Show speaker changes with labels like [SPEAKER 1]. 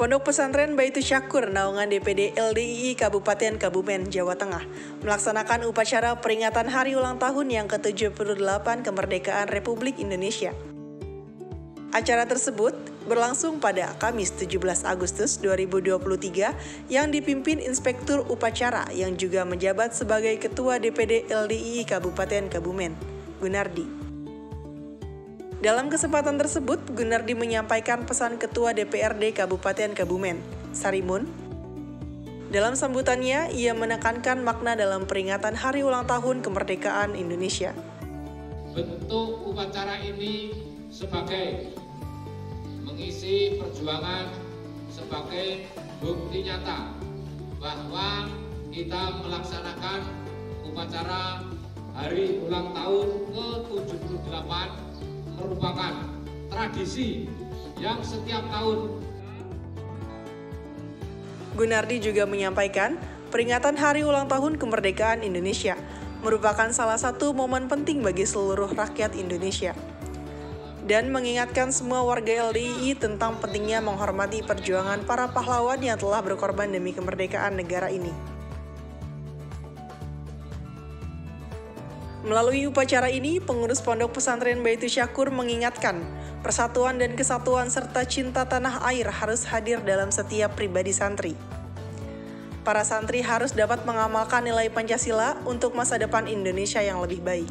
[SPEAKER 1] Pondok Pesantren Baitu Syakur naungan DPD LDII Kabupaten Kabumen, Jawa Tengah melaksanakan upacara peringatan hari ulang tahun yang ke-78 kemerdekaan Republik Indonesia. Acara tersebut berlangsung pada Kamis 17 Agustus 2023 yang dipimpin Inspektur Upacara yang juga menjabat sebagai Ketua DPD LDII Kabupaten Kabumen, Gunardi. Dalam kesempatan tersebut, Gunardi menyampaikan pesan Ketua DPRD Kabupaten Kebumen, Sarimun. Dalam sambutannya, ia menekankan makna dalam peringatan Hari Ulang Tahun Kemerdekaan Indonesia.
[SPEAKER 2] Bentuk upacara ini sebagai mengisi perjuangan sebagai bukti nyata bahwa kita melaksanakan upacara Hari Ulang Tahun ke-78 merupakan tradisi yang setiap tahun
[SPEAKER 1] Gunardi juga menyampaikan, peringatan Hari Ulang Tahun Kemerdekaan Indonesia merupakan salah satu momen penting bagi seluruh rakyat Indonesia. Dan mengingatkan semua warga LDII tentang pentingnya menghormati perjuangan para pahlawan yang telah berkorban demi kemerdekaan negara ini. Melalui upacara ini, pengurus Pondok Pesantren Baitu Syakur mengingatkan, persatuan dan kesatuan serta cinta tanah air harus hadir dalam setiap pribadi santri. Para santri harus dapat mengamalkan nilai Pancasila untuk masa depan Indonesia yang lebih baik.